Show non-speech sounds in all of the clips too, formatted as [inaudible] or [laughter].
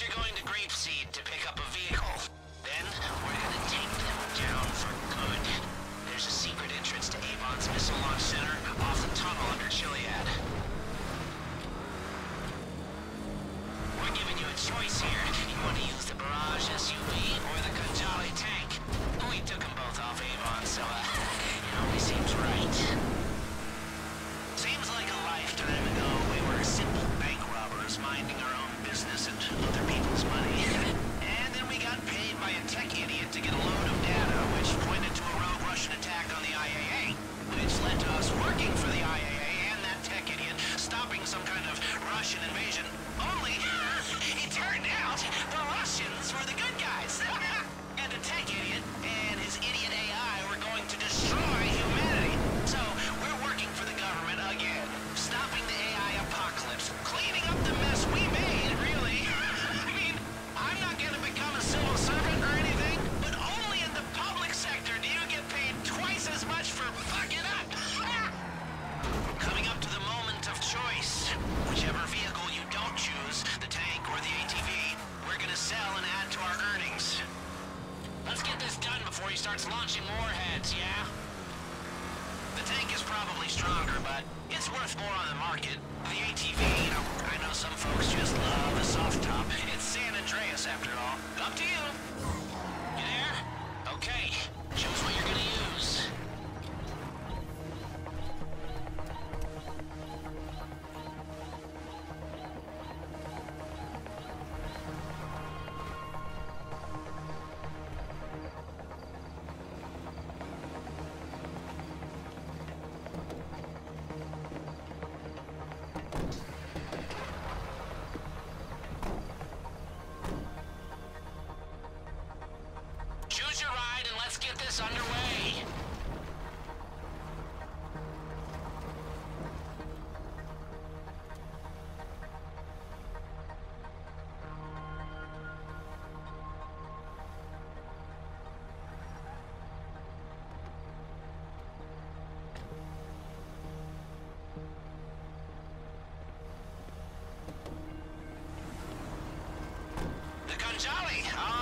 You're going to Grapeseed to pick up a vehicle. Charlie,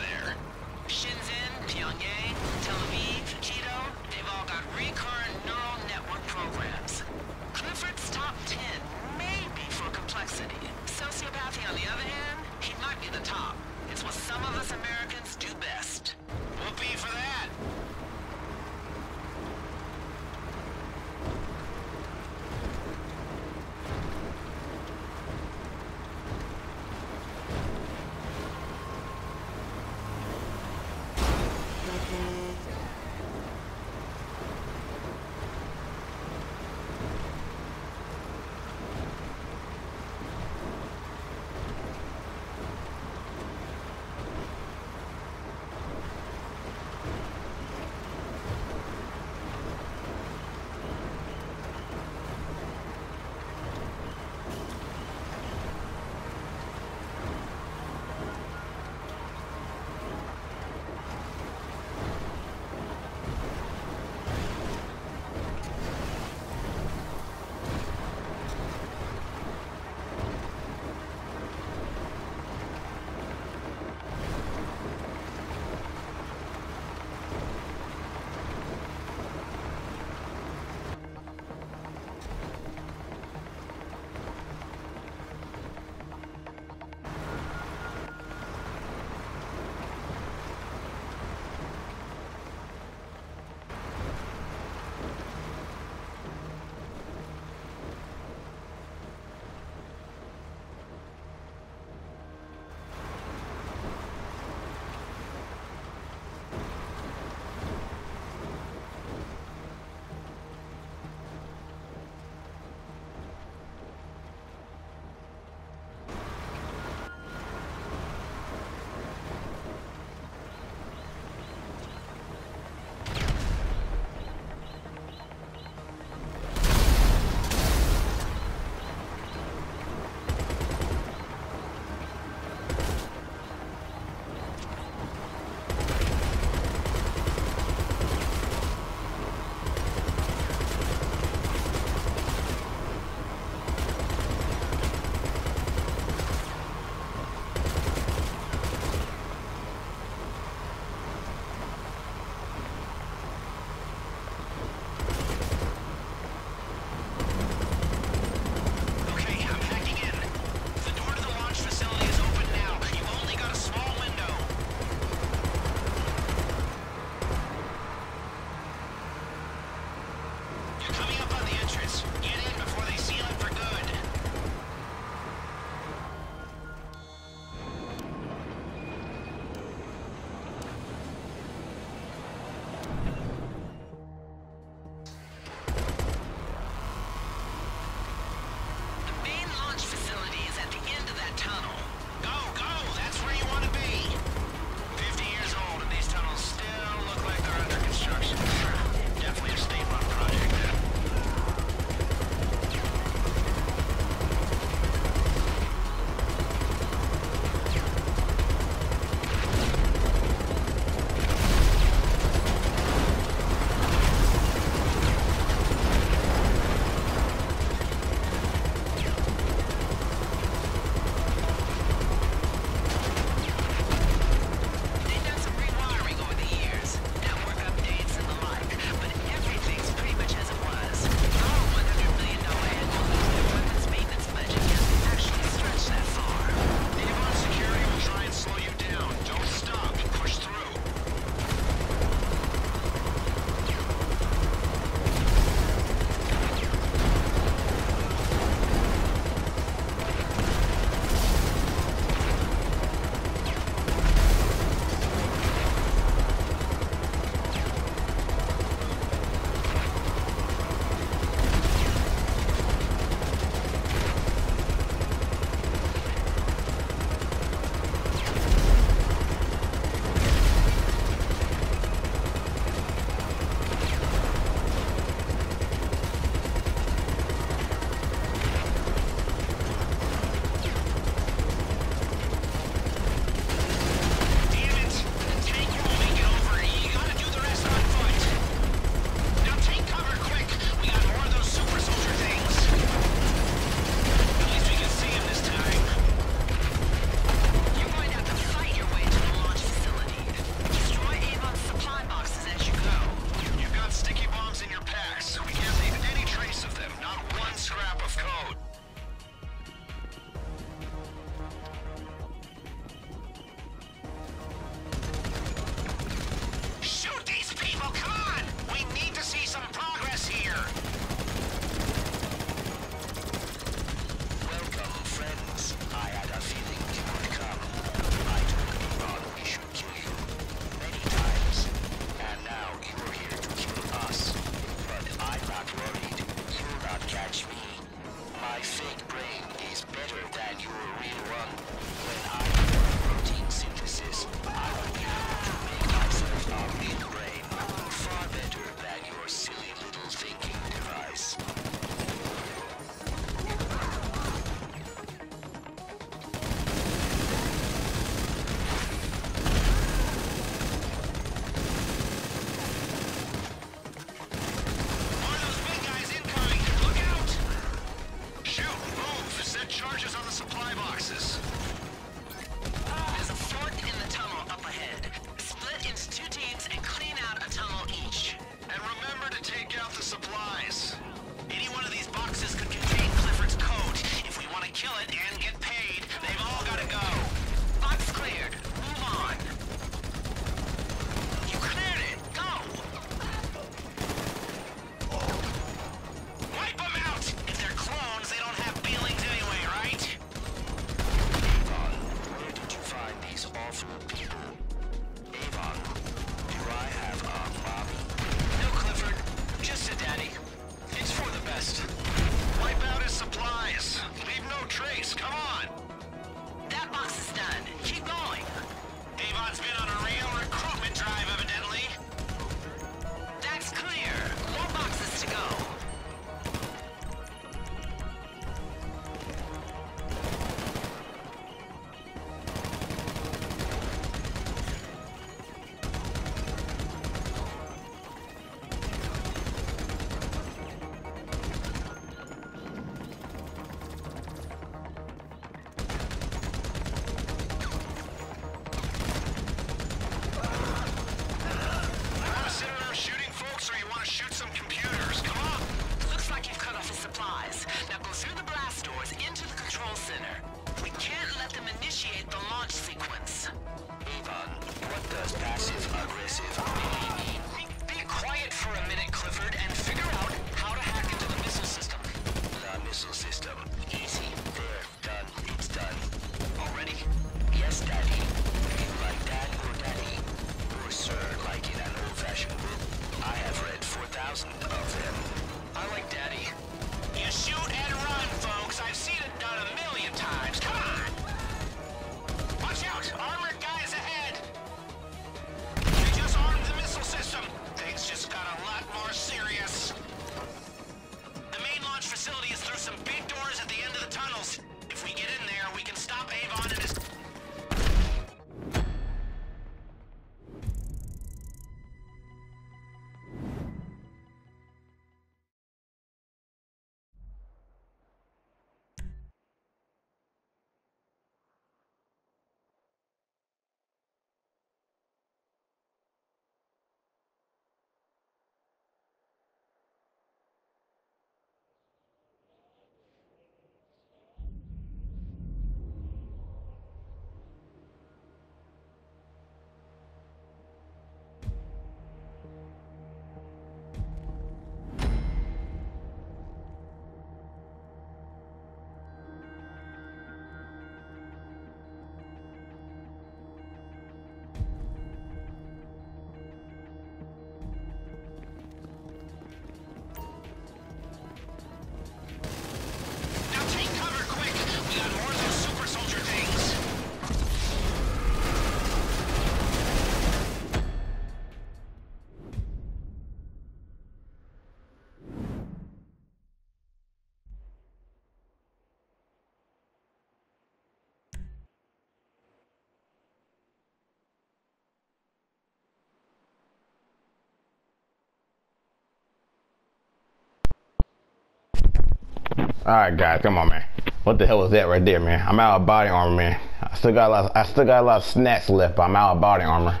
Alright guys, come on man. What the hell was that right there, man? I'm out of body armor, man. I still got a lot of, I still got a lot of snacks left, but I'm out of body armor.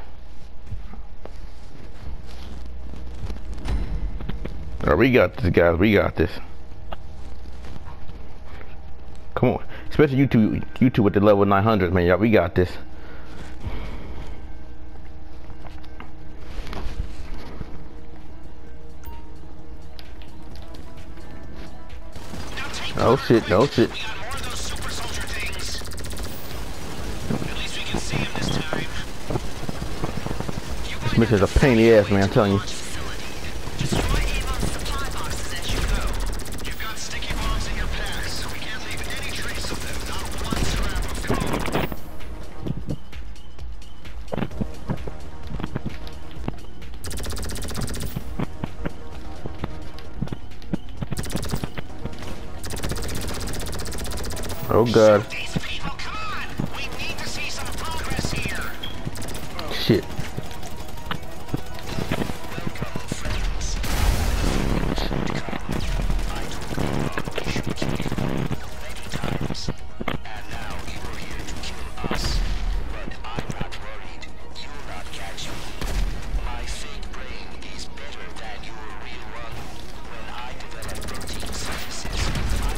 Alright, we got this guys, we got this. Come on. Especially you two you two with the level 900, man. y'all we got this. We shit, see shit. this. This mission's a pain in the ass, man, I'm telling you. Progress god. Shit.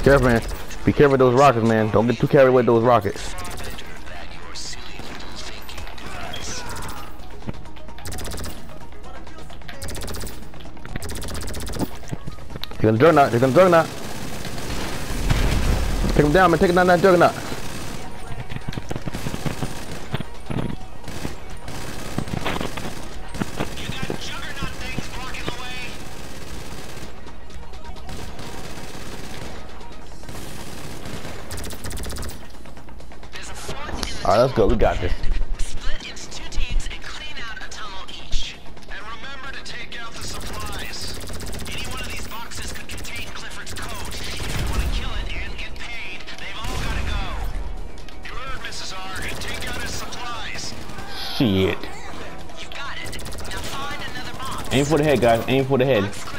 Careful, man. Be careful with those rockets, man. Don't get too carried away with those rockets. You're gonna juggernaut. You're gonna juggernaut. Take him down, man. Take him down that juggernaut. Let's go. We got this. Split into two teams and clean out a tunnel each. And remember to take out the supplies. Any one of these boxes could contain Clifford's code. If you want to kill it and get paid, they've all got to go. You heard, Mrs. R. Take out his supplies. Shit. You got it. Now find another box. Aim for the head, guys. Aim for the head.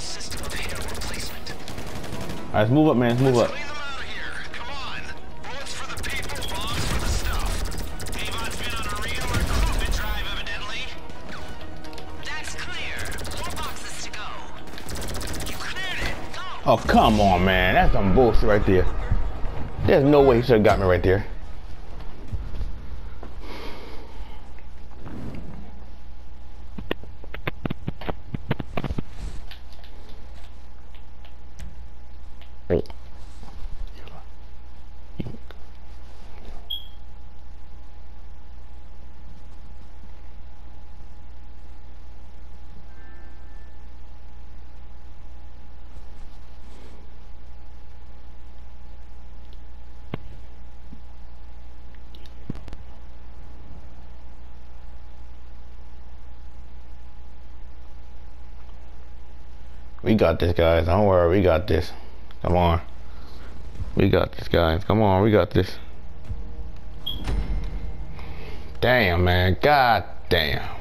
System of hair replacement. All right, let's move up, man. Let's move up. Oh, come on, man. That's some bullshit right there. There's no way he should have got me right there. We got this, guys. Don't worry. We got this. Come on. We got this, guys. Come on. We got this. Damn, man. God damn.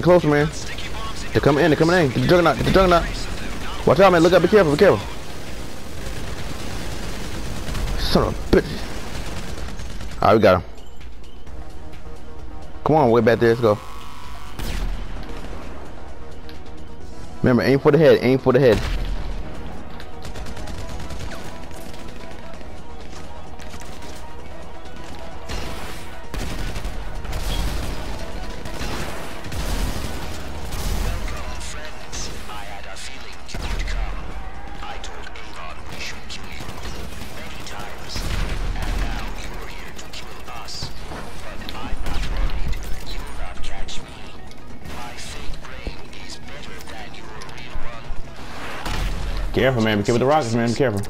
Getting closer, man. They're coming in. They're coming in. Get the juggernaut. Get the juggernaut. Watch out, man. Look up, Be careful. Be careful. Son of a bitch. All right, we got him. Come on, way back there. Let's go. Remember, aim for the head. Aim for the head. Careful, man. Be careful with the rockets, man. Be careful.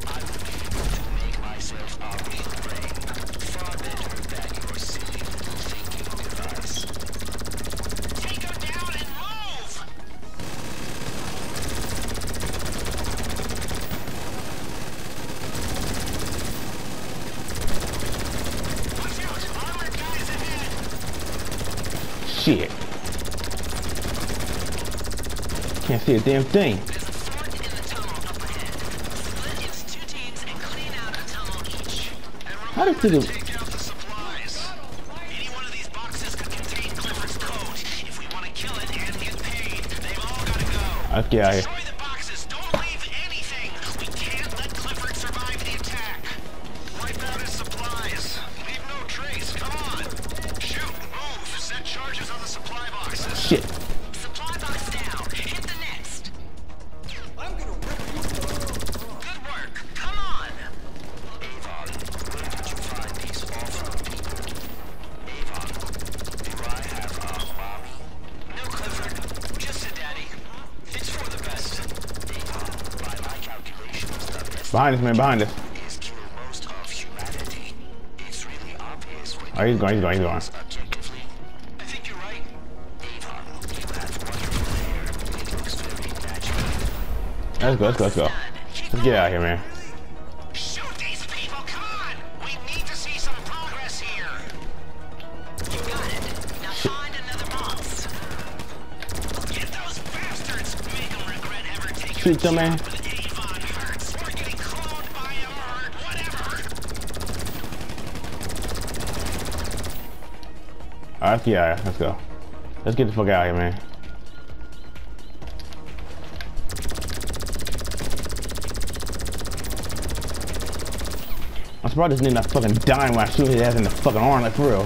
Shit. Can't see a damn make How does it? Take out the supplies. Any one Behind us, man. Behind us. is kill most of humanity. It's really obvious when Oh, he's going. He's going. He's going. objectively. I think you're you have wonderful hair. It looks very natural. Let's go. Let's go. Let's go. Let's get out of here, man. Shoot these people! Come on! We need to see some progress here. You got it. Now find another. Get those bastards! Make them regret ever taking Shoot them, man. with Avon Hertz or getting cloned by him or whatever. Right, let's get out of here. Let's go. Let's get the fuck out of here, man. I'm surprised this nigga not fucking dying when I shoot his ass in the fucking arm, like for real.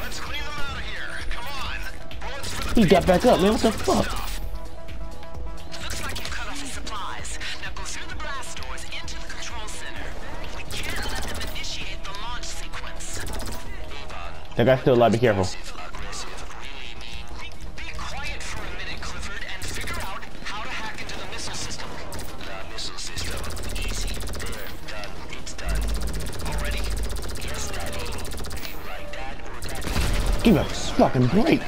Let's clean them out of here. Come on. Bullets for the He got back up, man. What the fuck? Daddy. You like that or Daddy? Give a fucking break.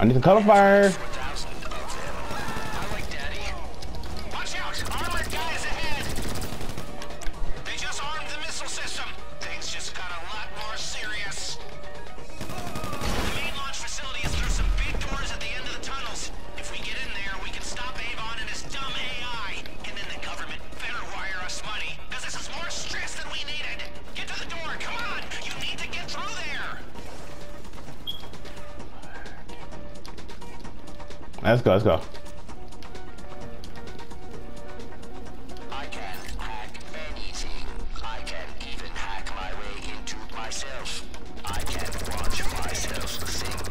I need some cover fire. Let's go. I can hack anything. I can even hack my way into myself. I can watch myself think.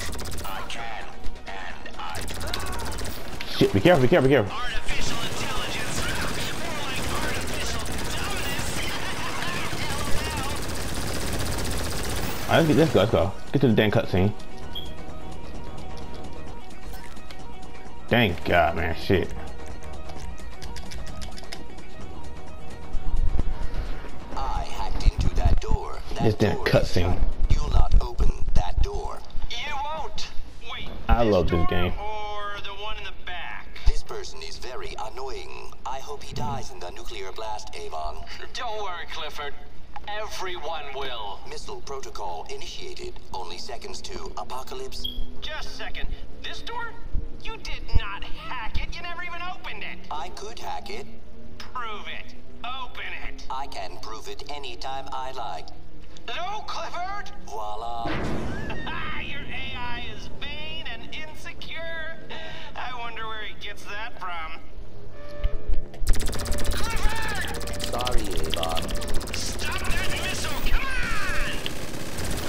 I can, and I do. Shit. Be careful. Be careful. Be careful. Artificial intelligence. More like artificial dominance. All right, let's, let's go. Let's go. Get to the damn cutscene. Thank God, man. Shit. I hacked into that door. That This damn cutscene. You'll not open that door. You won't. Wait. I this love this game. Or the one in the back. This person is very annoying. I hope he dies in the nuclear blast, Avon. Don't worry, Clifford. Everyone will. Missile protocol initiated. Only seconds to apocalypse. Just a second. This door? You did not hack it. You never even opened it. I could hack it. Prove it. Open it. I can prove it anytime I like. No, Clifford! Voila. [laughs] Your AI is vain and insecure. I wonder where he gets that from. Clifford! Sorry, Avon. Stop that missile! Come on!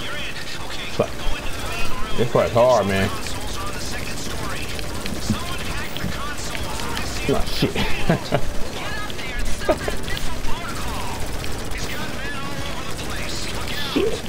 You're in. Okay, Fuck. go into the main room. This part's hard, man. Oh shit. [laughs] shit.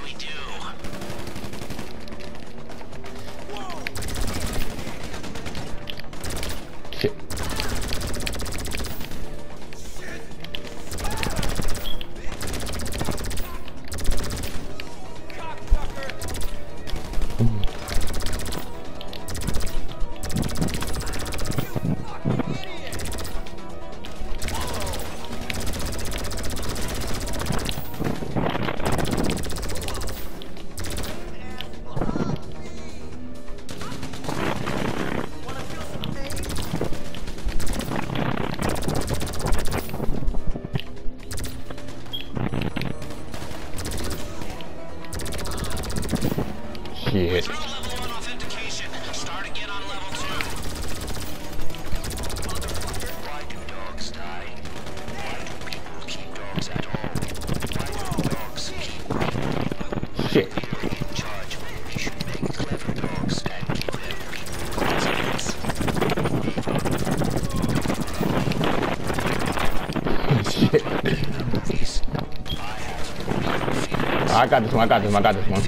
I got this one, I got this one, I got this one.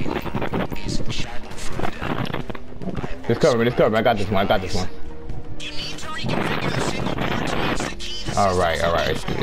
Just cover me, just cover me, I got this one, I got this one. Alright, alright,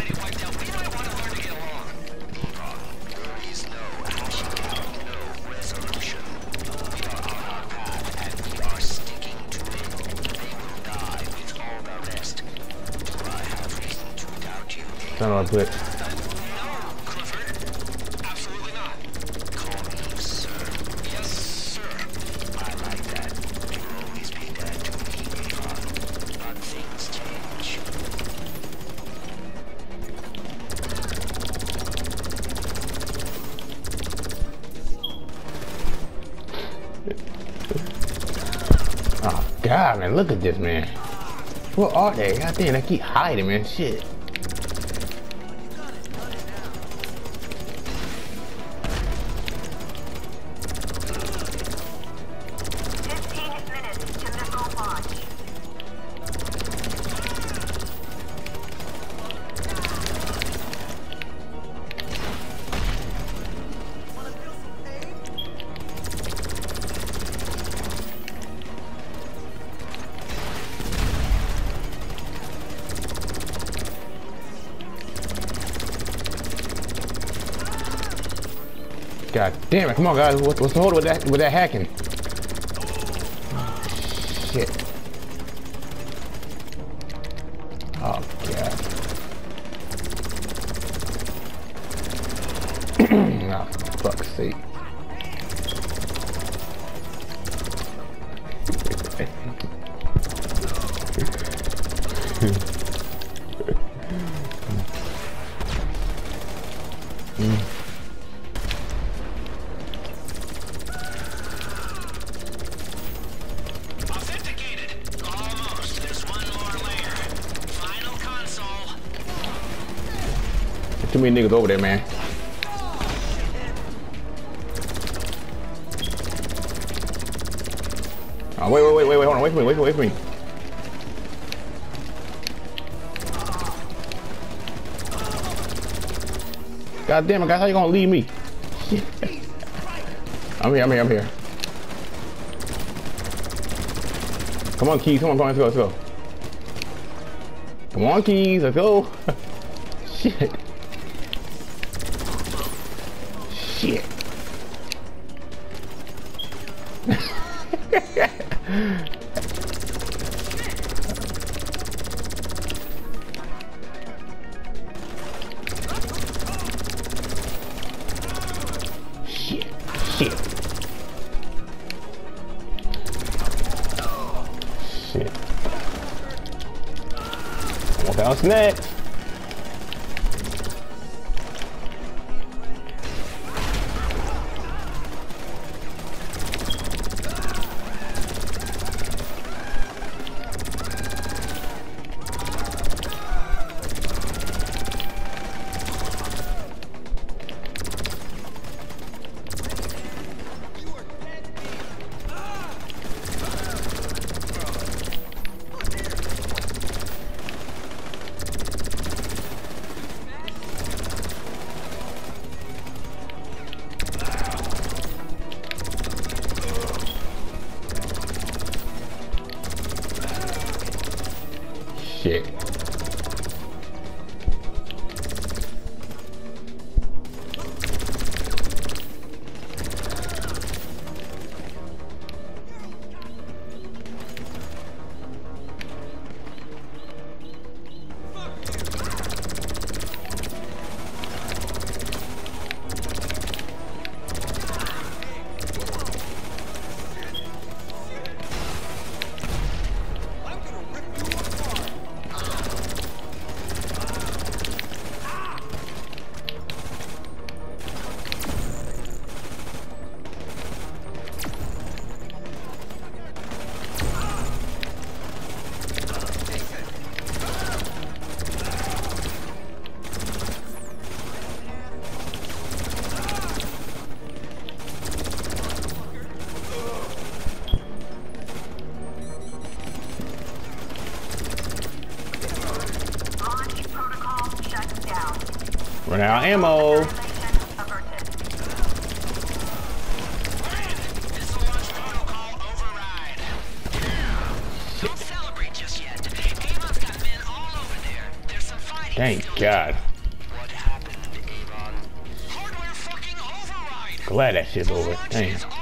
Look at this, man. Where are they? God damn, they keep hiding, man. Shit. Damn it! Come on, guys. What, what's the hold with that with that hacking? Shit. Oh god. [clears throat] oh, fuck's sake. Many niggas over there, man. Oh, wait, wait, wait, wait, wait, hold on, wait for me, wait for me, wait for me. God damn it, guys, how you gonna leave me? [laughs] I'm here, I'm here, I'm here. Come on, Keys, come on, come on, let's go, let's go. Come on, Keys, let's go. [laughs] Shit. Shit. Shit. Shit. What else next? There. There's some fighting. Thank God. What happened, Avon? Hardware fucking override. Glad that shit's over. Damn.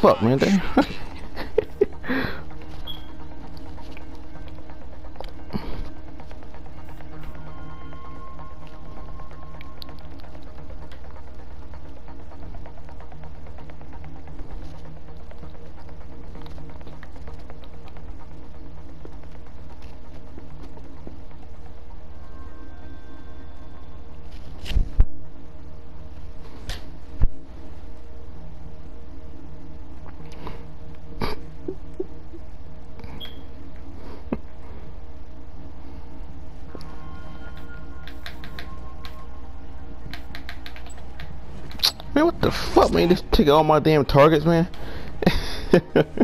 Fuck, man? [laughs] I mean, Just take all my damn targets, man. [laughs]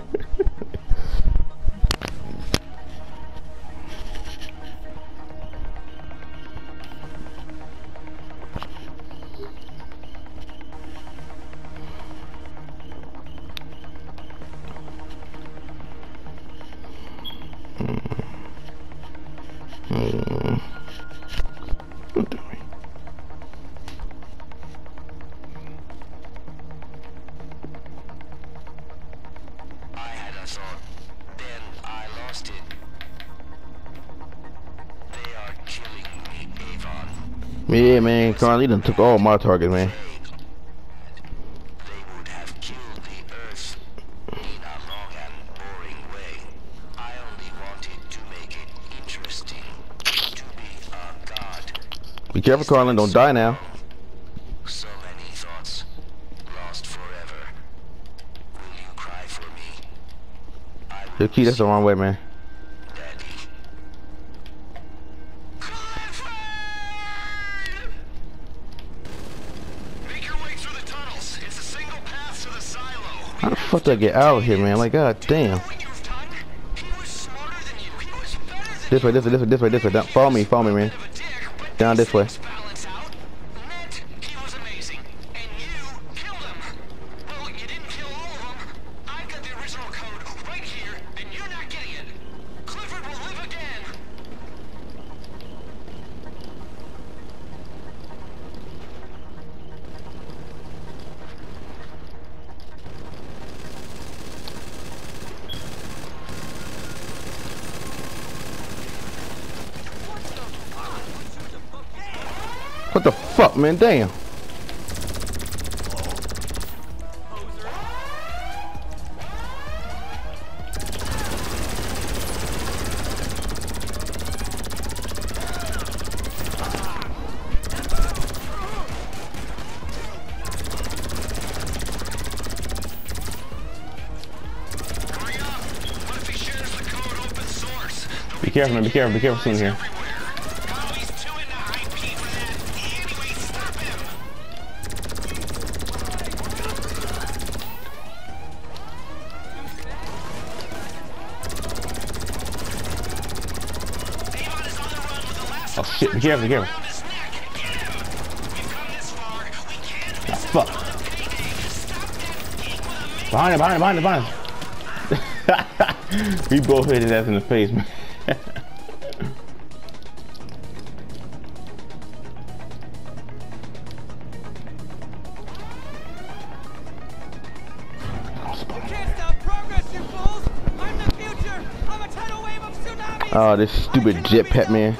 Yeah, man, Carly done took all my target, man. Be careful, Carlin. Don't die now. So many thoughts, lost forever. Will you cry for me? Your key, that's the wrong way, man. to get out of here, man. Like, god damn. This way, this way, this way, this way, this way. Down, follow me, follow me, man. Down this way. What the fuck, man? Damn. Be careful, man. Be careful. Be careful. Soon here. careful, be careful. Oh, fuck. Behind him, behind him, behind him, behind him. [laughs] we both hit his ass in the face, man. [laughs] Oh, this stupid jetpack man.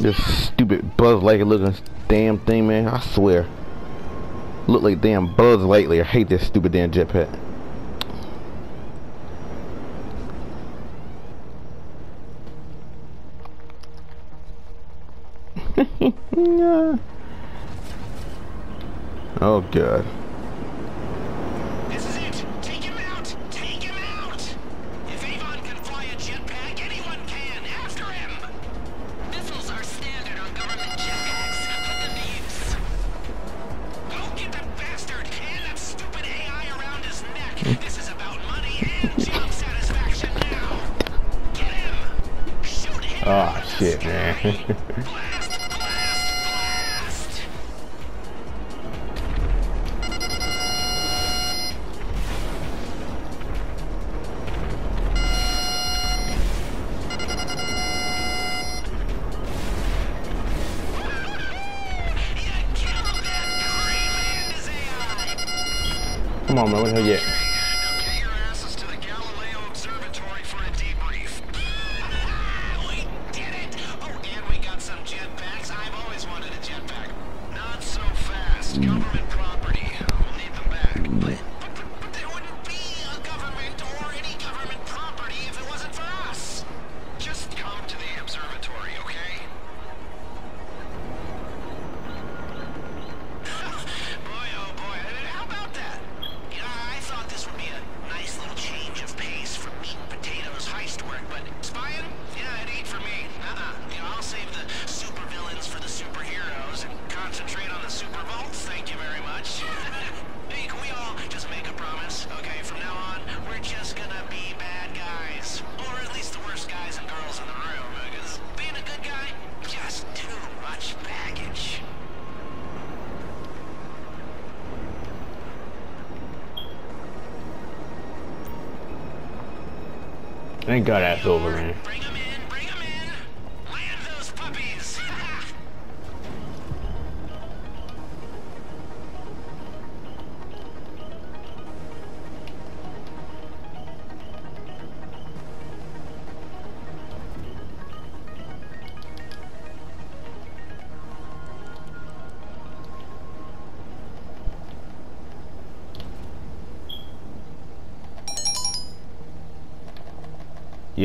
This stupid Buzz Lightyear looking damn thing, man. I swear. Look like damn Buzz Lightyear. I hate this stupid damn jetpack. [laughs] oh, God. Mọi 姐 Thank God that's over, man.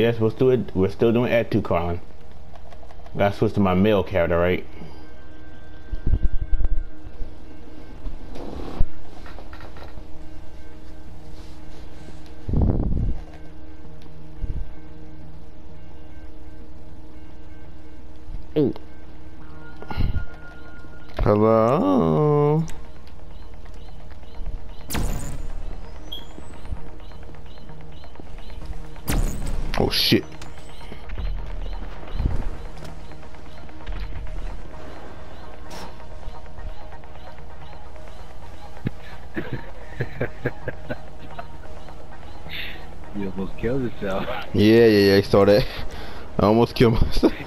Yes, we're still we're still doing add to Carlin. Gotta switch to my male character, right? Oh shit. [laughs] You almost killed yourself. Yeah, yeah, yeah, I saw that. I almost killed myself. [laughs]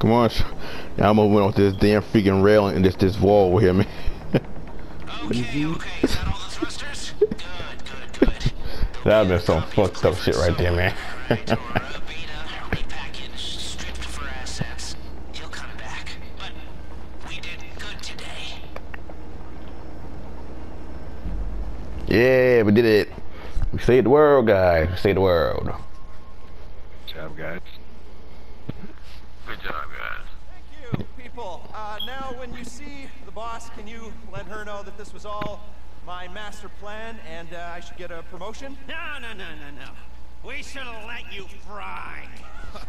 Come on, sh- I almost went off this damn freaking railing and this this wall here, man. Okay, okay. Good. That'd been some fucked up shit right there, man. [laughs] Yeah, we did it. We saved the world, guys. We saved the world. Good job, guys. Good job, guys. Thank you, people. Uh, now, when you see the boss, can you let her know that this was all my master plan and uh, I should get a promotion? No, no, no, no, no. We should have let you fry. [laughs]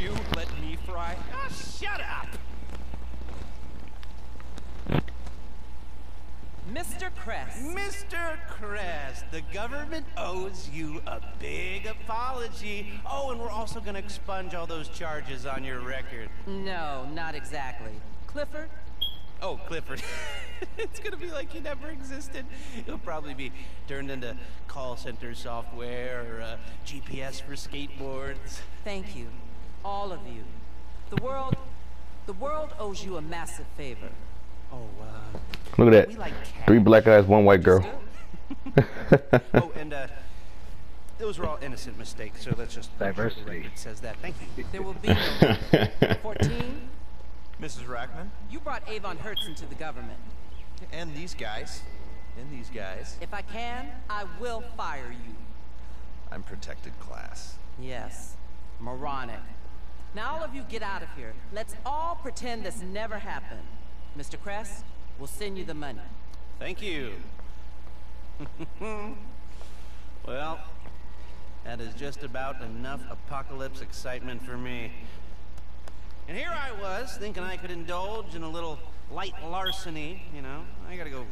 You let me fry? Oh, shut up. Mr. Crest. Mr. Crest, the government owes you a big apology. Oh, and we're also going to expunge all those charges on your record. No, not exactly. Clifford? Oh, Clifford. [laughs] it's going to be like you never existed. It'll probably be turned into call center software or uh, GPS for skateboards. Thank you. All of you. The world... The world owes you a massive favor. Oh, uh, Look at that. like. Three black guys, one white girl. [laughs] oh, and uh, those were all innocent mistakes, so let's just make sure the Diversity. record says that. Thank you. There will be no... [laughs] 14, Mrs. Rackman? you brought Avon Hertz into the government. And these guys. And these guys. If I can, I will fire you. I'm protected class. Yes, moronic. Now all of you get out of here. Let's all pretend this never happened. Mr. Crest, we'll send you the money. Thank you. [laughs] well, that is just about enough apocalypse excitement for me. And here I was, thinking I could indulge in a little light larceny, you know. I gotta go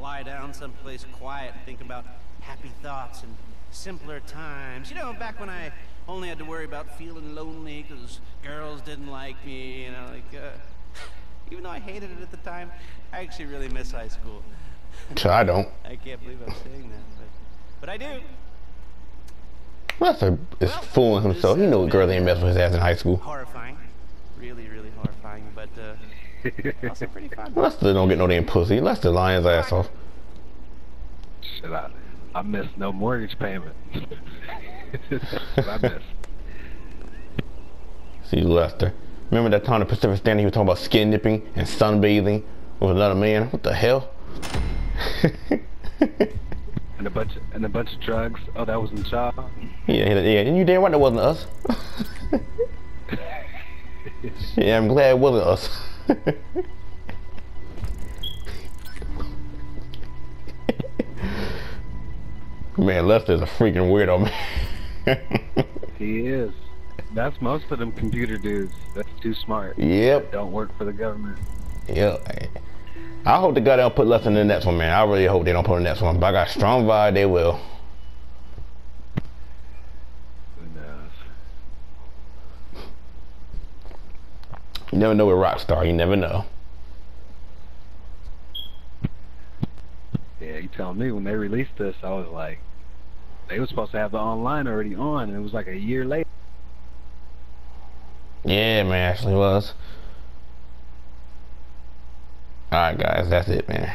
lie down someplace quiet and think about happy thoughts and simpler times. You know, back when I only had to worry about feeling lonely because girls didn't like me, you know, like, uh, [laughs] even though I hated it at the time, I actually really miss high school. So [laughs] I don't. [laughs] I can't believe I'm saying that, but, but I do. Lester is fooling himself. He knew girls ain't mess with his ass in high school. Horrifying. Really, really horrifying, but uh, [laughs] also pretty fun. Lester don't get no damn pussy. Lester lying his ass off. Shit, I, I missed no mortgage payment. [laughs] I missed. See Lester. Remember that time the Pacific Standard he was talking about skin nipping and sunbathing with another man? What the hell? [laughs] And a bunch of, and a bunch of drugs. Oh, that was in Shaw. Yeah, yeah, yeah. And you damn right that wasn't us. [laughs] yeah, I'm glad it wasn't us. [laughs] man, Lester's a freaking weirdo, man. [laughs] He is. That's most of them computer dudes. That's too smart. yep, Don't work for the government. yep. I hope the guy don't put Lester in the next one, man. I really hope they don't put in the next one. But I got strong vibe they will. You never know with Rockstar. You never know. Yeah, you tell me when they released this, I was like, they were supposed to have the online already on, and it was like a year later. Yeah, man, actually was. All right, guys, that's it, man.